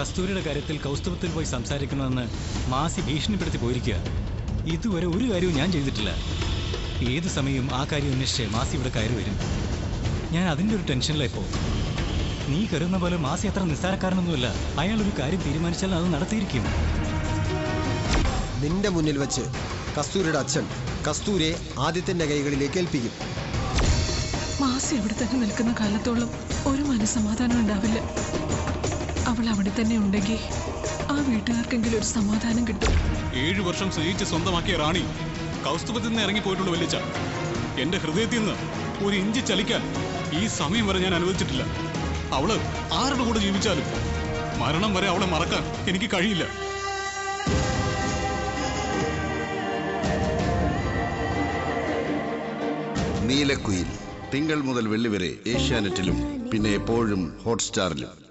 കസ്തൂരിയുടെ കാര്യത്തിൽ കൗസ്തുഭത്തിൽ പോയി സംസാരിക്കണമെന്ന് മാസി ഭീഷണിപ്പെടുത്തി പോയിരിക്കുക. ഇതുവരെ ഒരു കാര്യവും ഞാൻ ചെയ്തിട്ടില്ല. ഏത് സമയവും ആ കാര്യം അന്വേഷിച്ച് മാസി ഇവിടെ കയറി വരും. ഞാൻ അതിന്റെ ഒരു ടെൻഷനിലായി പോകും. നീ കരുതുന്ന പോലെ മാസി അത്ര നിസ്സാരക്കാരനൊന്നുമില്ല. അയാൾ ഒരു കാര്യം തീരുമാനിച്ചാൽ അത് നടത്തിയിരിക്കും. നിന്റെ മുന്നിൽ വെച്ച് കസ്തൂരിയുടെ അച്ഛൻ കസ്തൂരെ ആദ്യത്തിന്റെ കൈകളിലേക്ക് ഏൽപ്പിക്കും. മാസി അവിടെ തന്നെ നിൽക്കുന്ന കാലത്തോളം ഒരു മനസ്സമാധാനം ഉണ്ടാവില്ല. അവൾ അവിടെ തന്നെ ഉണ്ടെങ്കിൽ ആ വീട്ടുകാർക്കെങ്കിലും ഒരു സമാധാനം കിട്ടും. ഏഴു വർഷം സ്നേഹിച്ച് സ്വന്തമാക്കിയ റാണി കൗസ്തുഭത്തിൽ നിന്ന് ഇറങ്ങിപ്പോയിട്ടുള്ള വലിച്ച എന്റെ ഹൃദയത്തിൽ നിന്ന് ഒരു ഇഞ്ചി ചലിക്കാൻ ഈ സമയം വരെ ഞാൻ അനുവദിച്ചിട്ടില്ല. അവൾ ആരുടെ കൂടെ ജീവിച്ചാലും മരണം വരെ അവളെ മറക്കാൻ എനിക്ക് കഴിയില്ല. നീലക്കുയിൽ തിങ്കൾ മുതൽ വെള്ളി വരെ ഏഷ്യാനെറ്റിലും പിന്നെ എപ്പോഴും ഹോട്ട്സ്റ്റാറിലും.